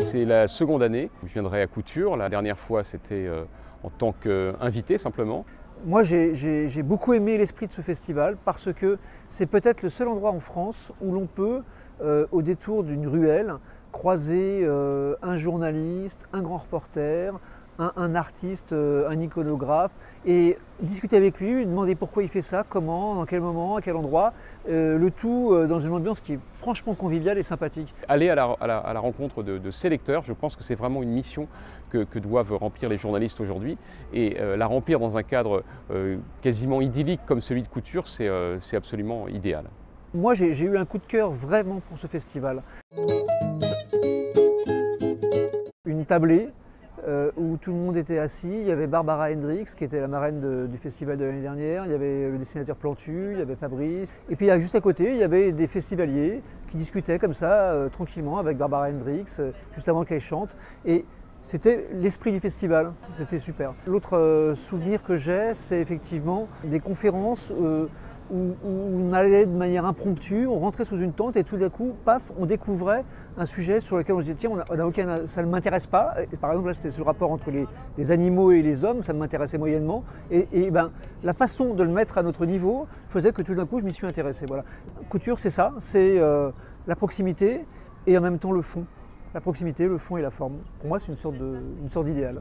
C'est la seconde année. Je viendrai à Couture. La dernière fois, c'était euh, en tant qu'invité simplement. Moi, j'ai beaucoup aimé l'esprit de ce festival parce que c'est peut-être le seul endroit en France où l'on peut, euh, au détour d'une ruelle, croiser euh, un journaliste, un grand reporter, un, artiste, euh, un iconographe, et discuter avec lui, lui demander pourquoi il fait ça, comment, dans quel moment, à quel endroit, le tout dans une ambiance qui est franchement conviviale et sympathique. Aller à la, rencontre de, ces lecteurs, je pense que c'est vraiment une mission que, doivent remplir les journalistes aujourd'hui, et la remplir dans un cadre quasiment idyllique comme celui de Couture, c'est absolument idéal. Moi, j'ai eu un coup de cœur vraiment pour ce festival tablé euh, où tout le monde était assis. Il y avait Barbara Hendricks qui était la marraine du festival de l'année dernière. Il y avait le dessinateur Plantu, il y avait Fabrice. Et puis juste à côté, il y avait des festivaliers qui discutaient comme ça, euh, tranquillement, avec Barbara Hendricks, euh, juste avant qu'elle chante. Et c'était l'esprit du festival, c'était super. L'autre souvenir que j'ai, c'est effectivement des conférences où, on allait de manière impromptue, on rentrait sous une tente et tout d'un coup, paf, on découvrait un sujet sur lequel on se disait tiens, ça ne m'intéresse pas. par exemple, là, c'était le rapport entre les, animaux et les hommes, ça m'intéressait moyennement. Et, ben, la façon de le mettre à notre niveau faisait que tout d'un coup, je m'y suis intéressé. Voilà. Couture, c'est ça, c'est euh, la proximité et en même temps le fond. La proximité, le fond et la forme. Pour moi, c'est une sorte d'idéal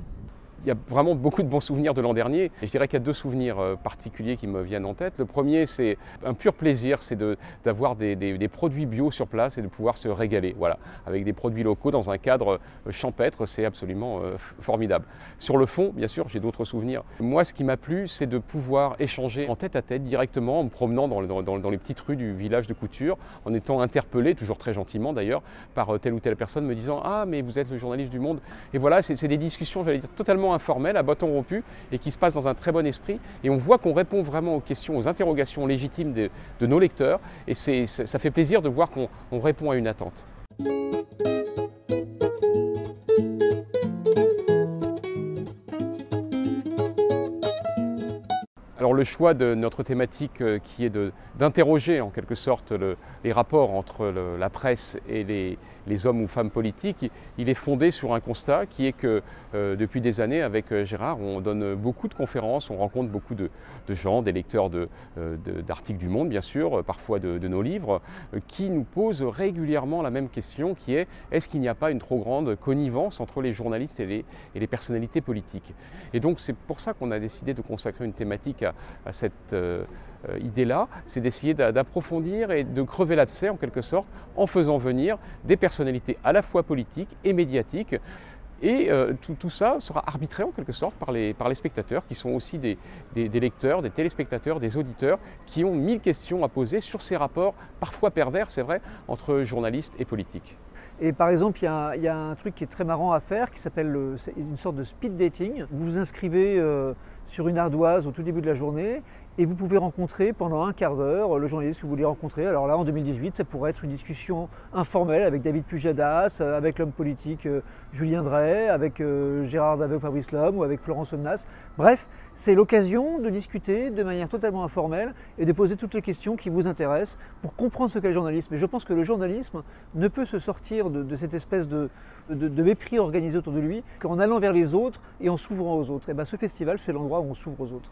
il y a vraiment beaucoup de bons souvenirs de l'an dernier. Je dirais qu'il y a deux souvenirs euh, particuliers qui me viennent en tête. Le premier, c'est un pur plaisir, c'est d'avoir des, produits bio sur place et de pouvoir se régaler, voilà, avec des produits locaux dans un cadre euh, champêtre, c'est absolument euh, formidable. Sur le fond, bien sûr, j'ai d'autres souvenirs. Moi, ce qui m'a plu, c'est de pouvoir échanger en tête à tête directement, en me promenant dans, dans, dans, les petites rues du village de Couture, en étant interpellé, toujours très gentiment d'ailleurs, par telle ou telle personne me disant Ah, mais vous êtes le journaliste du monde. Et voilà, c'est des discussions, j'allais dire, totalement informel, à bâton rompu, et qui se passe dans un très bon esprit. Et on voit qu'on répond vraiment aux questions, aux interrogations légitimes de, nos lecteurs, et ça fait plaisir de voir qu'on répond à une attente. Le choix de notre thématique euh, qui est d'interroger en quelque sorte les rapports entre la presse et les, hommes ou femmes politiques, il est fondé sur un constat qui est que euh, depuis des années, avec euh, Gérard, on donne beaucoup de conférences, on rencontre beaucoup de, gens, des lecteurs d'articles du Monde, bien sûr, parfois de, nos livres, qui nous posent régulièrement la même question qui est est-ce qu'il n'y a pas une trop grande connivence entre les journalistes et les, et les personnalités politiques? Et donc c'est pour ça qu'on a décidé de consacrer une thématique à, cette euh, idée-là, c'est d'essayer d'approfondir et de crever l'abcès en quelque sorte en faisant venir des personnalités à la fois politiques et médiatiques. Et euh, tout, ça sera arbitré en quelque sorte par les, spectateurs, qui sont aussi des, lecteurs, des téléspectateurs, des auditeurs, qui ont mille questions à poser sur ces rapports, parfois pervers, c'est vrai, entre journalistes et politiques. Et par exemple, il y, a un truc qui est très marrant à faire qui s'appelle une sorte de speed dating. Vous vous inscrivez euh, sur une ardoise au tout début de la journée et vous pouvez rencontrer pendant un quart d'heure le journaliste que vous voulez rencontrer. Alors là, en 2018, ça pourrait être une discussion informelle avec David Pujadas, euh, avec l'homme politique euh, Julien Drey, avec Gérard Davet ou Fabrice Lhomme ou avec Florence Omnas. Bref, c'est l'occasion de discuter de manière totalement informelle et de poser toutes les questions qui vous intéressent pour comprendre ce qu'est le journalisme. Et je pense que le journalisme ne peut se sortir de, cette espèce de, mépris organisé autour de lui qu'en allant vers les autres et en s'ouvrant aux autres. Et bien ce festival, c'est l'endroit où on s'ouvre aux autres.